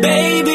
Baby